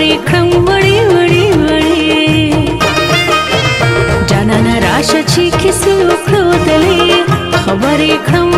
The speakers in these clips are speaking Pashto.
खबरी किले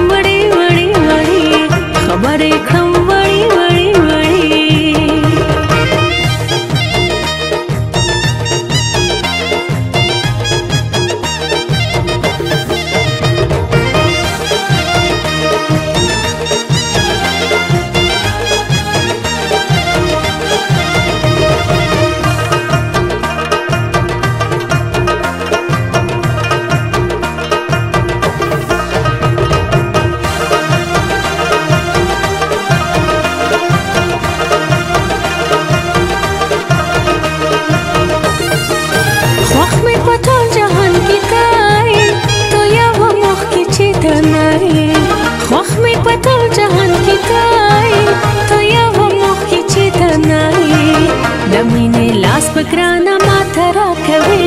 ګرانه ماته راکوي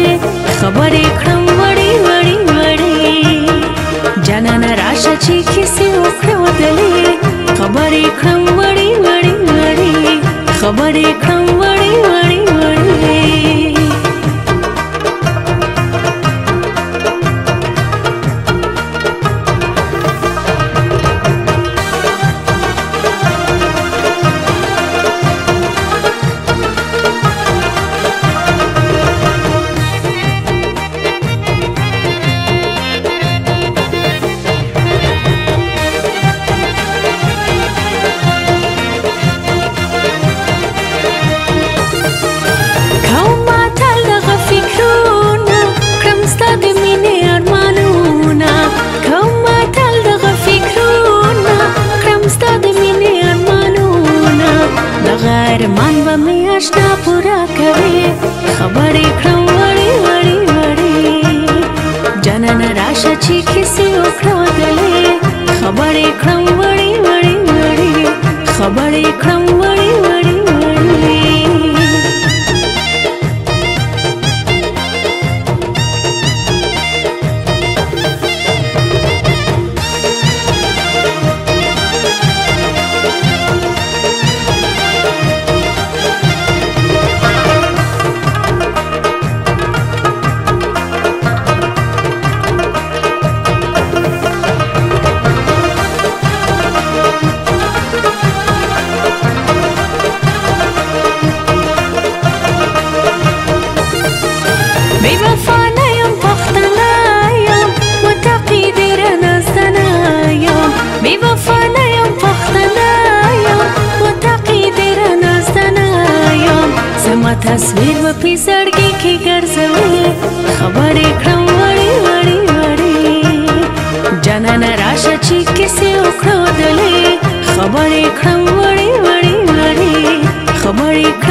خبرې کړم وړي وړي وړي جانانه راشه چې کیسې وکړو دلې خبرې کړم وړي وړي وړي خبرې کړم मानवा में अष्टा पूरा करे खबरी खड़ी वड़ी वड़ी जनन राशा किसी उखड़ा गले खड़ी वड़ी वड़ी खबरी खड़ी ما تصویر و پی زړګي کې ګرځولې خبرې کړم وړې وړې وړې جانانه راشه چې کیسې وکړو دلې خبرې کړم وړې وړې وړې خبرې